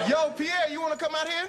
Yo, Pierre, you wanna come out here?